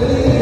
Hallelujah.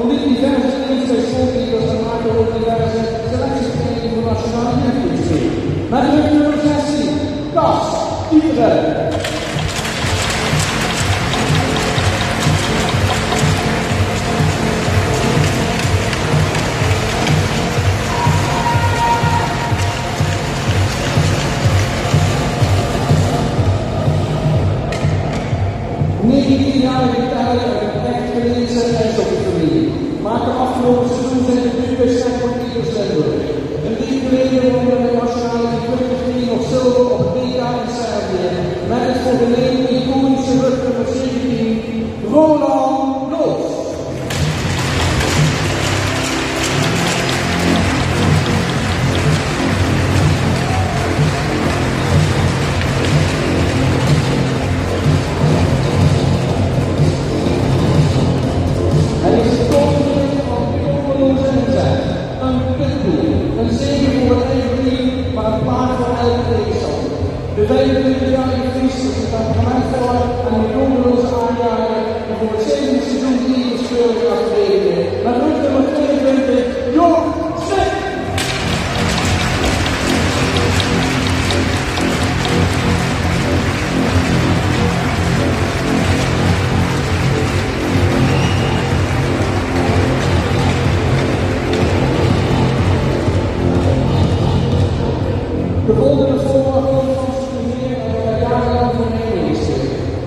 Quando ele tiver as experiências públicas eu marca, quando tiver as será que isso tem nível nacional? Não é possível. Mas a gente não é assim. Nós, tiver. Negatividade, a experiência é sobre Maak de afgelopen seizoen zijn de drie wedstrijden van de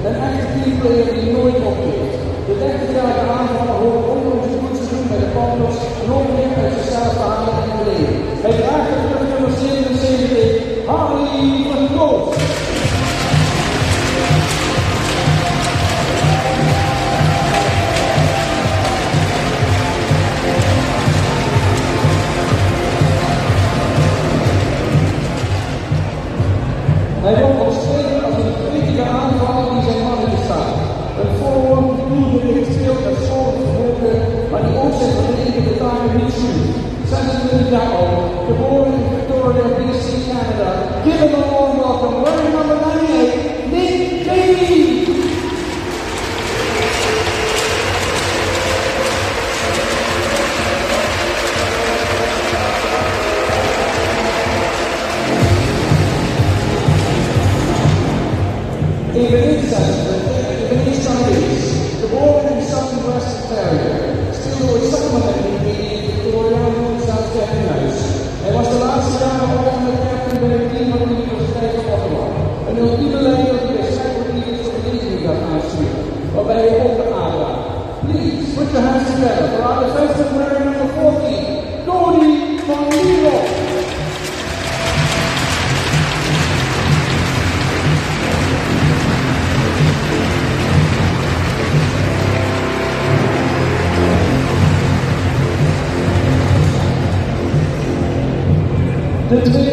Een echte teamplayer eh, die nooit opgeeft. De 30-jarige aanvaller hoort ondanks een goed seizoen bij de Panthers nog meer bij zichzelf te halen en te leven. Hij draagt het terug nummer 77, Harley van Koos. Hij wordt als tweede Duckle, the board and Victoria, BC, Canada. Give him a available the Iowa. Please put your hands together for our defensive winner number 14, Gordy Fondivo. Let's